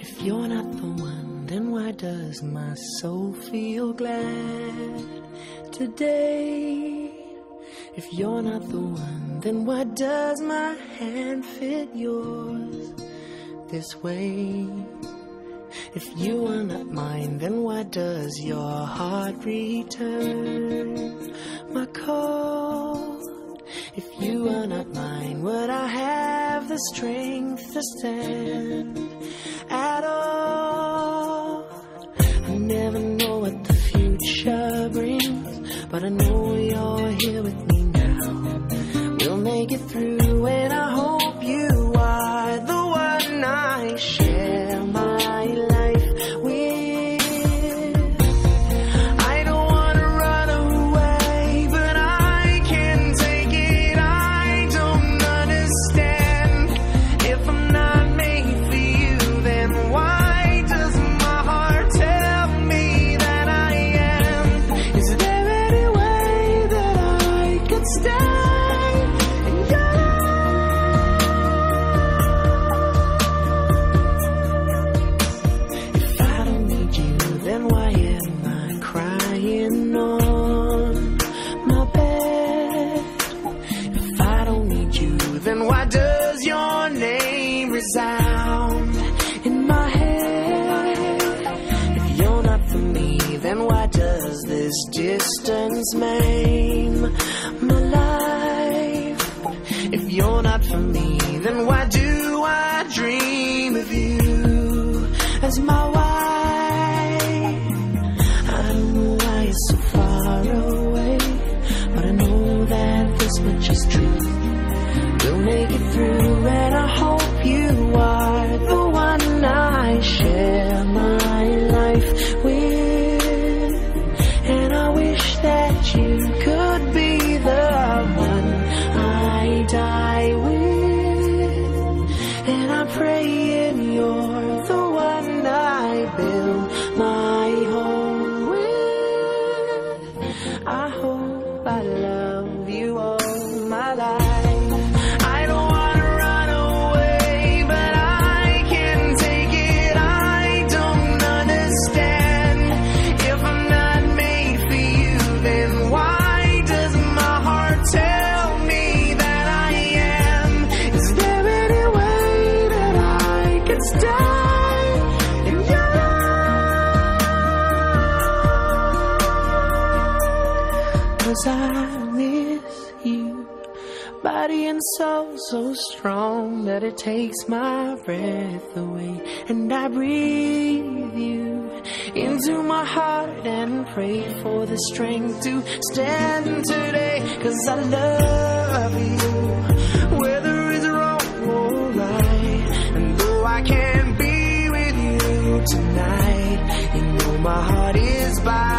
If you're not the one, then why does my soul feel glad today? If you're not the one, then why does my hand fit yours this way? If you are not mine, then why does your heart return my call? If you are not mine, would I have the strength to stand at all? I never know what the future brings, but I know you're here with me now. We'll make it through, and I hope distance maim my life? If you're not for me, then why do I dream praying you're the one I build my home with. I hope I love Cause I miss you. Body and soul so strong that it takes my breath away. And I breathe you into my heart and pray for the strength to stand today. Cause I love you, my heart is by